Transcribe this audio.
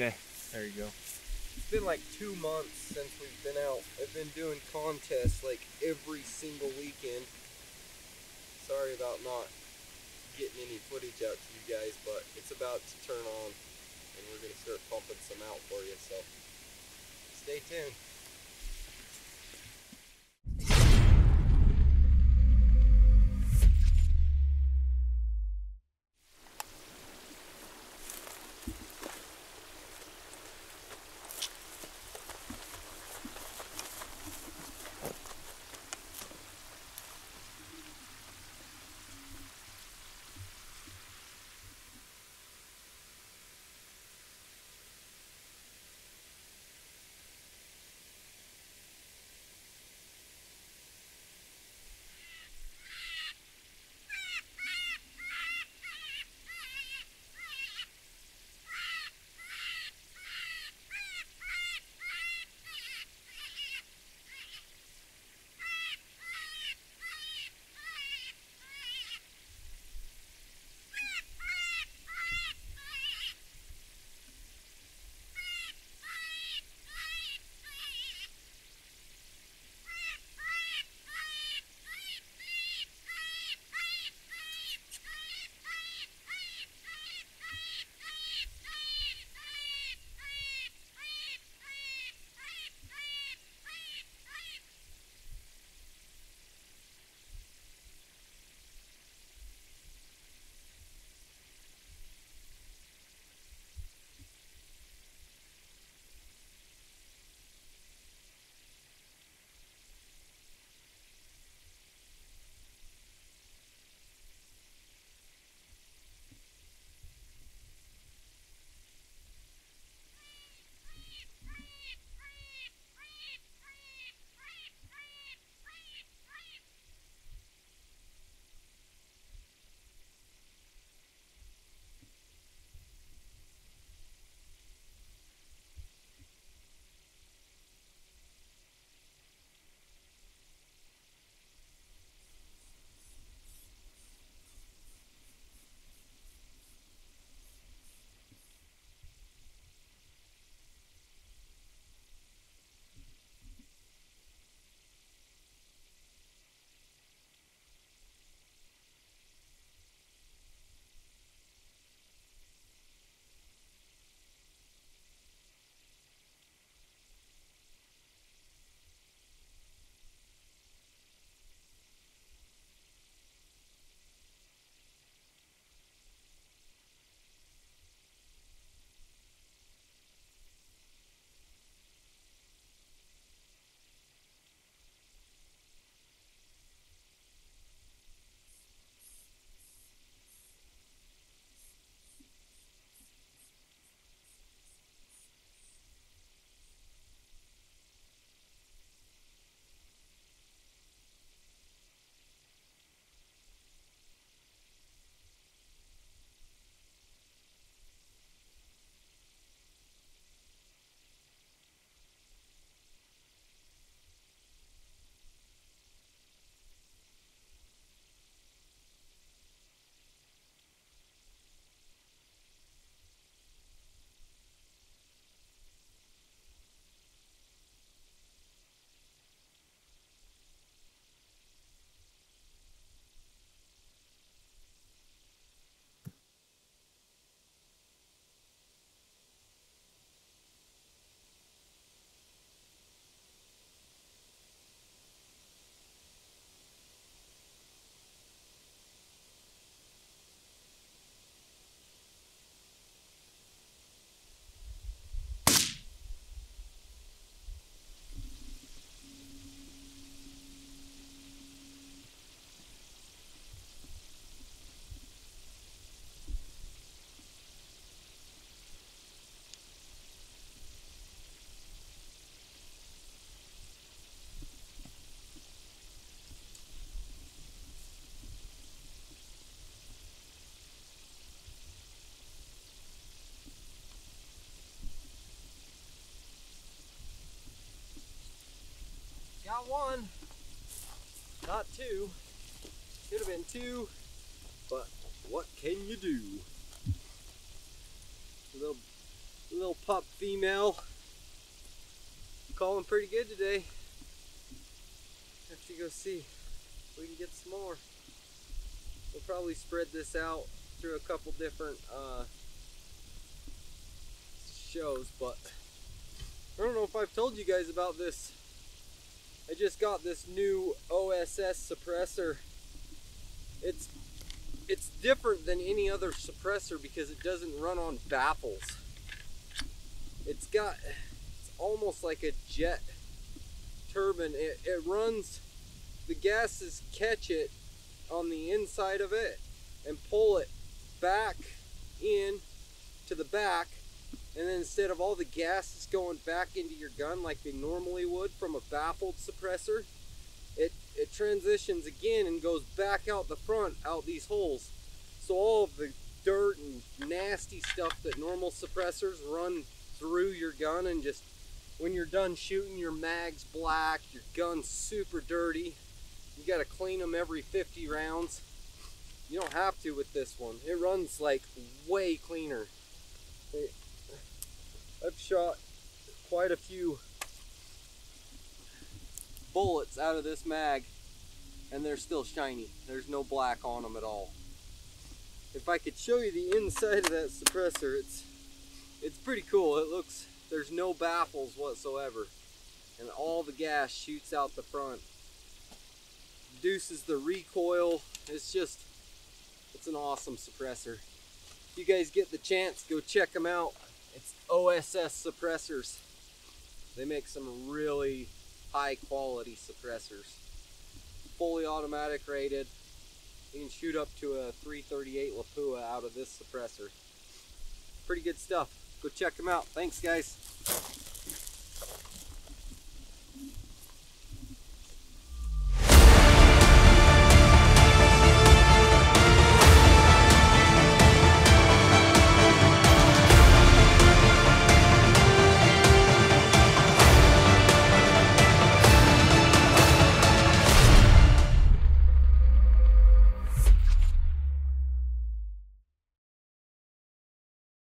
Okay, there you go. It's been like two months since we've been out. I've been doing contests like every single weekend. Sorry about not getting any footage out to you guys, but it's about to turn on and we're going to start pumping some out for you, so stay tuned. Two. Should have been two. But what can you do? Little Little pup female. Calling pretty good today. Have to go see if we can get some more. We'll probably spread this out through a couple different uh, shows, but I don't know if I've told you guys about this. I just got this new OSS suppressor. It's it's different than any other suppressor because it doesn't run on baffles. It's got it's almost like a jet turbine. It, it runs the gases catch it on the inside of it and pull it back in to the back and then instead of all the gases going back into your gun like they normally would from a baffled suppressor it it transitions again and goes back out the front out these holes. So all of the dirt and nasty stuff that normal suppressors run through your gun and just when you're done shooting your mag's black your gun's super dirty. You got to clean them every 50 rounds. You don't have to with this one. It runs like way cleaner. It, I've shot quite a few bullets out of this mag and they're still shiny. There's no black on them at all. If I could show you the inside of that suppressor it's it's pretty cool. It looks there's no baffles whatsoever. And all the gas shoots out the front. Reduces the recoil. It's just it's an awesome suppressor. If you guys get the chance go check them out it's OSS suppressors. They make some really high quality suppressors. Fully automatic rated. You can shoot up to a 338 Lapua out of this suppressor. Pretty good stuff. Go check them out. Thanks guys